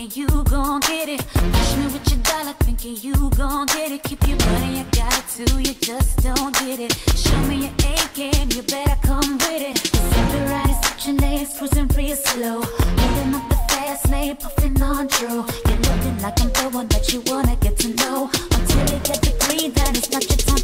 thinking you gon' get it. Push me with your dollar, thinking you gon' get it. Keep your money, I got it too, you just don't get it. Show me your A game, you better come with it. Sipping right, switching lanes, cruising real slow. Holding up the fast lane, puffing on true. You're looking like I'm the one that you wanna get to know. Until you get the green, then it's not your time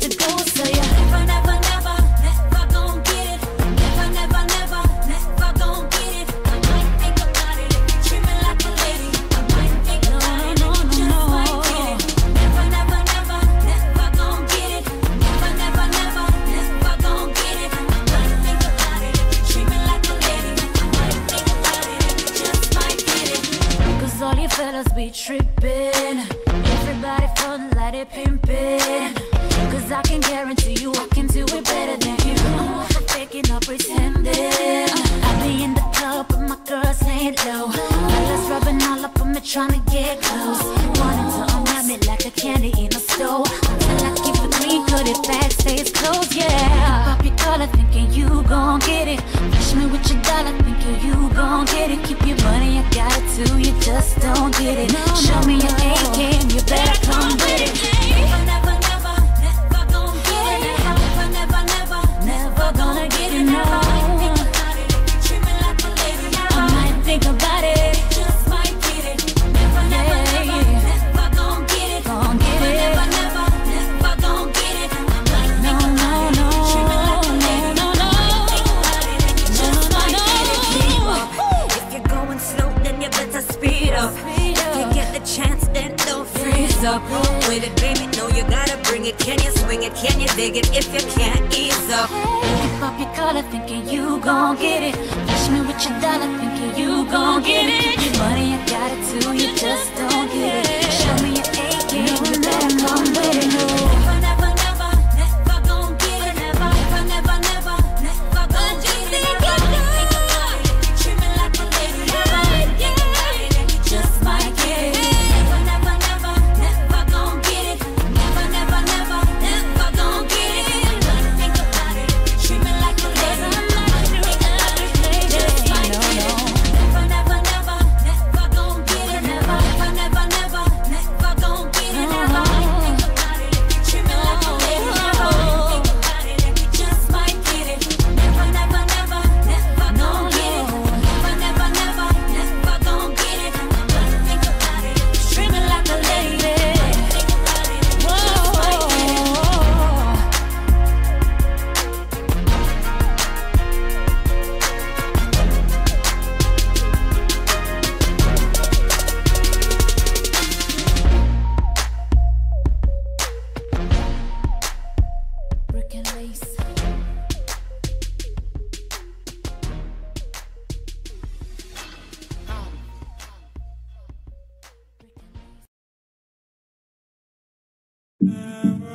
like. Cause I can guarantee you I can do it better than you. Faking or pretending. I be in the club but my girls ain't low. Fellas rubbing all up on me trying to get close. Wanting to unwrap me like a candy in a store. Until I keep it green, cut it back, stays closed, yeah. Pop your collar, thinking you gon' get it. Flash me with your dollar, thinking you gon' get it. Keep your money, I got it too, you just don't get it. Show me your A game, you better come with it. With it, baby, no, you gotta bring it. Can you swing it? Can you dig it? If you can't, ease up. Pick up your collar, thinking you gon' get it. Flash me with your dollar, thinking you gon' get it. Money, I got it too, you just Never.